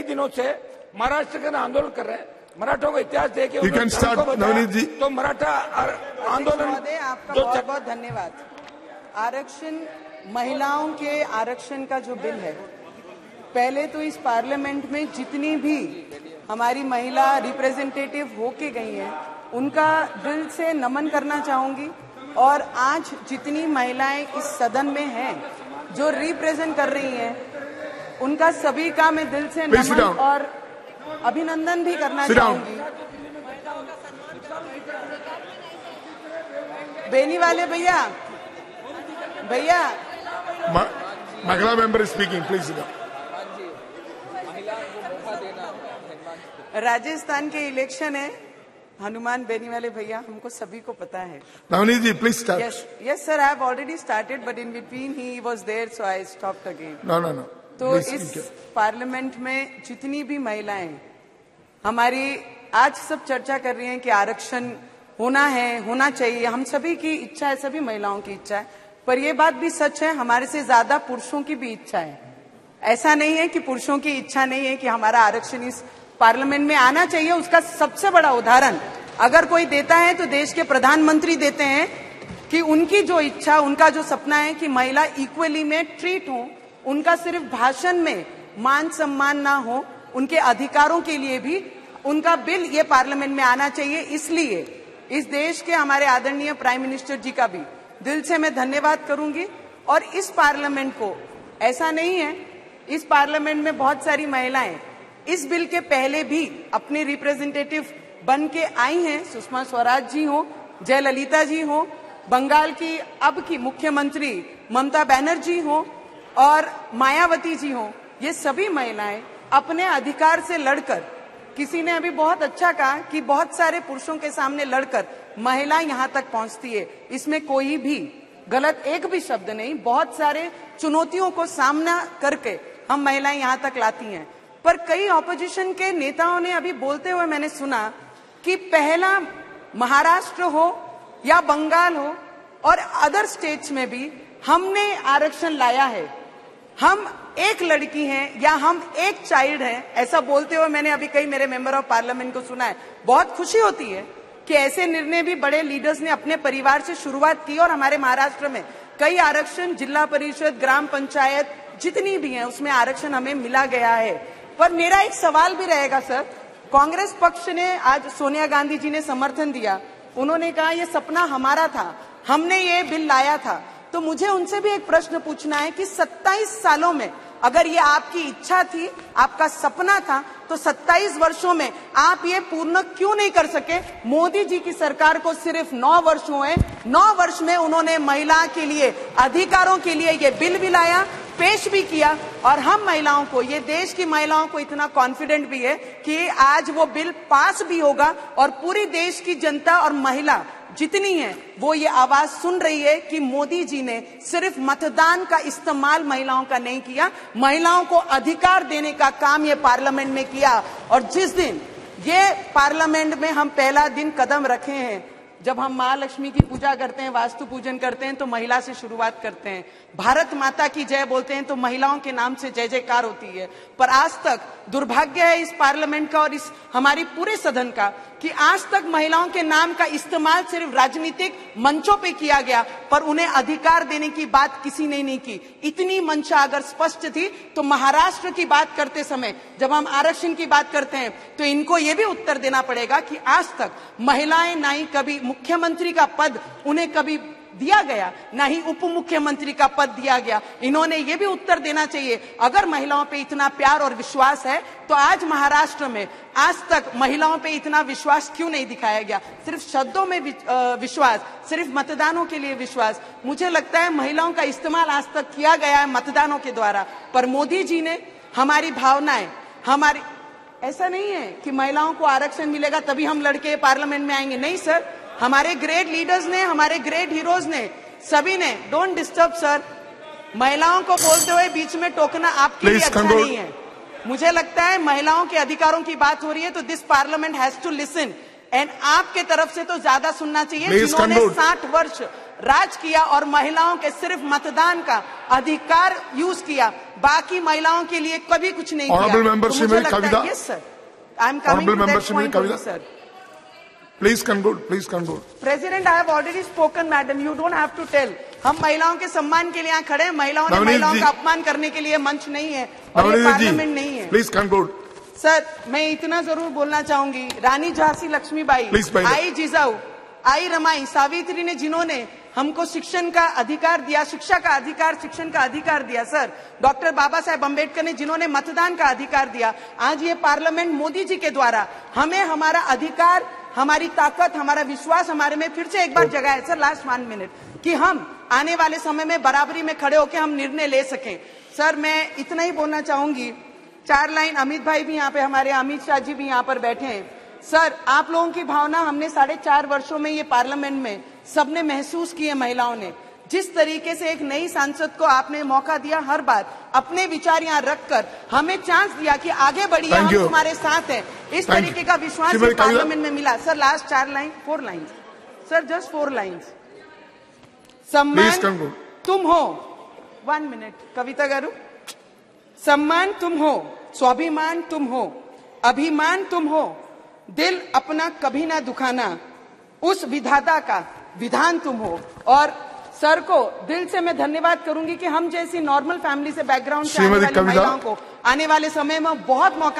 कई दिनों से महाराष्ट्र के आंदोलन कर रहे हैं। मराठों का इतिहास देखे नवनीत जी। तो मराठा आंदोलन आपका बहुत बहुत धन्यवाद। आरक्षण महिलाओं के आरक्षण का जो बिल है पहले तो इस पार्लियामेंट में जितनी भी हमारी महिला रिप्रेजेंटेटिव होके गई हैं उनका दिल से नमन करना चाहूँगी। और आज जितनी महिलाएँ इस सदन में हैं जो रिप्रेजेंट कर रही हैं उनका सभी का मैं दिल से नमन और अभिनंदन भी करना चाहूँगी बेनी वाले भैया भैया महिला. Please sit down. राजस्थान के इलेक्शन है हनुमान बेनी वाले भैया हमको सभी को पता है Navneet ji, please start. Yes sir I have already started but in between he was there so I stopped again No, no, no. तो इस पार्लियामेंट में जितनी भी महिलाएँ हमारी आज सब चर्चा कर रही हैं कि आरक्षण होना है होना चाहिए। हम सभी की इच्छा है सभी महिलाओं की इच्छा है। पर यह बात भी सच है हमारे से ज़्यादा पुरुषों की भी इच्छा है। ऐसा नहीं है कि पुरुषों की इच्छा नहीं है कि हमारा आरक्षण इस पार्लियामेंट में आना चाहिए। उसका सबसे बड़ा उदाहरण अगर कोई देता है तो देश के प्रधानमंत्री देते हैं कि उनकी जो इच्छा उनका जो सपना है कि महिला इक्वली में ट्रीट हो। उनका सिर्फ़ भाषण में मान सम्मान ना हो, उनके अधिकारों के लिए भी उनका बिल ये पार्लियामेंट में आना चाहिए। इसलिए इस देश के हमारे आदरणीय प्राइम मिनिस्टर जी का भी दिल से मैं धन्यवाद करूँगी। और इस पार्लियामेंट को, ऐसा नहीं है, इस पार्लियामेंट में बहुत सारी महिलाएँ इस बिल के पहले भी अपने रिप्रेजेंटेटिव बन के आई हैं। सुषमा स्वराज जी हो, जयललिता जी हो, बंगाल की अब की मुख्यमंत्री ममता बनर्जी हो और मायावती जी हो, ये सभी महिलाएँ अपने अधिकार से लड़कर, किसी ने अभी बहुत अच्छा कहा कि बहुत सारे पुरुषों के सामने लड़कर महिला यहाँ तक पहुँचती है। इसमें कोई भी गलत एक भी शब्द नहीं, बहुत सारे चुनौतियों को सामना करके हम महिलाएँ यहाँ तक लाती हैं। पर कई ऑपोजिशन के नेताओं ने अभी बोलते हुए मैंने सुना कि पहला महाराष्ट्र हो या बंगाल हो और अदर स्टेट्स में भी हमने आरक्षण लाया है। हम एक लड़की हैं या हम एक चाइल्ड हैं, ऐसा बोलते हुए मैंने अभी कई मेरे मेंबर ऑफ़ पार्लियामेंट को सुना है। बहुत खुशी होती है कि ऐसे निर्णय भी बड़े लीडर्स ने अपने परिवार से शुरुआत की और हमारे महाराष्ट्र में कई आरक्षण, जिला परिषद, ग्राम पंचायत, जितनी भी है, उसमें आरक्षण हमें मिला गया है। पर मेरा एक सवाल भी रहेगा, सर। कांग्रेस पक्ष ने आज सोनिया गांधी जी ने समर्थन दिया। उन्होंने कहा यह सपना हमारा था। हमने ये बिल लाया था। तो मुझे उनसे भी एक प्रश्न पूछना है कि 27 सालों में अगर ये आपकी इच्छा थी, आपका सपना था तो 27 वर्षों में आप ये पूर्ण क्यों नहीं कर सके? मोदी जी की सरकार को सिर्फ़ 9 वर्ष हुए 9 वर्ष में उन्होंने महिला के लिए, अधिकारों के लिए ये बिल भी लाया, पेश भी किया, और हम महिलाओं को, ये देश की महिलाओं को इतना कॉन्फिडेंट भी है कि आज वो बिल पास भी होगा और पूरी देश की जनता और महिला जितनी है, वो ये आवाज़ सुन रही है कि मोदी जी ने सिर्फ़ मतदान का इस्तेमाल महिलाओं का नहीं किया, महिलाओं को अधिकार देने का काम ये पार्लियामेंट में किया। और जिस दिन ये पार्लियामेंट में हम पहला दिन कदम रखे हैं जब हम माँ लक्ष्मी की पूजा करते हैं, वास्तु पूजन करते हैं तो महिला से शुरुआत करते हैं। भारत माता की जय बोलते हैं तो महिलाओं के नाम से जय जयकार होती है। पर आज तक दुर्भाग्य है इस पार्लियामेंट का और इस हमारी पूरे सदन का, कि आज तक महिलाओं के नाम का इस्तेमाल सिर्फ़ राजनीतिक मंचों पे किया गया। पर उन्हें अधिकार देने की बात किसी ने नहीं की। इतनी मंशा अगर स्पष्ट थी तो महाराष्ट्र की बात करते समय, जब हम आरक्षण की बात करते हैं तो इनको यह भी उत्तर देना पड़ेगा कि आज तक महिलाएँ ना ही कभी मुख्यमंत्री का पद, उन्हें कभी दिया गया, ना ही उप मुख्यमंत्री का पद दिया गया। इन्होंने ये भी उत्तर देना चाहिए, अगर महिलाओं पे इतना प्यार और विश्वास है तो आज महाराष्ट्र में आज तक महिलाओं पे इतना विश्वास क्यों नहीं दिखाया गया? सिर्फ़ शब्दों में विश्वास, सिर्फ़ मतदानों के लिए विश्वास। मुझे लगता है महिलाओं का इस्तेमाल आज तक किया गया है मतदानों के द्वारा। पर मोदी जी ने हमारी भावनाएँ, हमारी, ऐसा नहीं है कि महिलाओं को आरक्षण मिलेगा तभी हम लड़के पार्लियामेंट में आएँगे। नहीं, सर हमारे ग्रेट लीडर्स ने हमारे ग्रेट हीरोज ने सभी ने डोंट डिस्टर्ब सर महिलाओं को बोलते हुए बीच में टोकना आपके लिए अच्छा नहीं है। मुझे लगता है महिलाओं के अधिकारों की बात हो रही है तो this parliament has to listen and आपके तरफ़ से तो ज़्यादा सुनना चाहिए जिन्होंने. 60 वर्ष राज किया और महिलाओं के सिर्फ़ मतदान का अधिकार यूज़ किया बाकी महिलाओं के लिए कभी कुछ नहीं Honorable किया तो मुझे लगता है। Yes sir I am coming sir Please conclude. Please conclude. President I have already spoken madam you don't have to tell हम महिलाओं के सम्मान के लिए यहाँ खड़े हैं महिलाओं ने महिलाओं का अपमान करने के लिए मंच नहीं है और ये पार्लियामेंट नहीं है please conclude. सर मैं इतना ज़रूर बोलना चाहूँगी रानी झांसी लक्ष्मीबाई Please, पहले। आई जिजाऊ आई रमाई सावित्री ने जिन्होंने हमको शिक्षण का अधिकार दिया शिक्षा का अधिकार शिक्षण का अधिकार दिया सर डॉक्टर बाबा साहेब अंबेडकर ने जिन्होंने मतदान का अधिकार दिया आज ये पार्लियामेंट मोदी जी के द्वारा हमें हमारा अधिकार हमारी ताकत हमारा विश्वास हमारे में फिर से एक बार जगह है सर लास्ट वन मिनट कि हम आने वाले समय में बराबरी में खड़े होकर हम निर्णय ले सकें। सर मैं इतना ही बोलना चाहूँगी। चार लाइन अमित भाई भी यहाँ पे हमारे अमित शाह जी भी यहाँ पर बैठे हैं। सर आप लोगों की भावना हमने साढ़े चार वर्षों में ये पार्लियामेंट में सबने महसूस की है महिलाओं ने। जिस तरीके से एक नई सांसद को आपने मौका दिया हर बार अपने विचार यहाँ रखकर हमें चांस दिया कि आगे बढ़िए हम तुम्हारे साथ हैं। इस Thank तरीके you. का विश्वास। पार्लियामेंट में मिला। सर लास्ट चार line four line sir just four lines सम्मान तुम हो। One minute Kavitha garu. सम्मान तुम हो स्वाभिमान तुम हो अभिमान तुम हो दिल अपना कभी ना दुखाना उस विधाता का विधान तुम हो और सर को दिल से मैं धन्यवाद करूँगी कि हम जैसी नॉर्मल फैमिली से बैकग्राउंड से आने वाले महिलाओं को आने वाले समय में बहुत मौका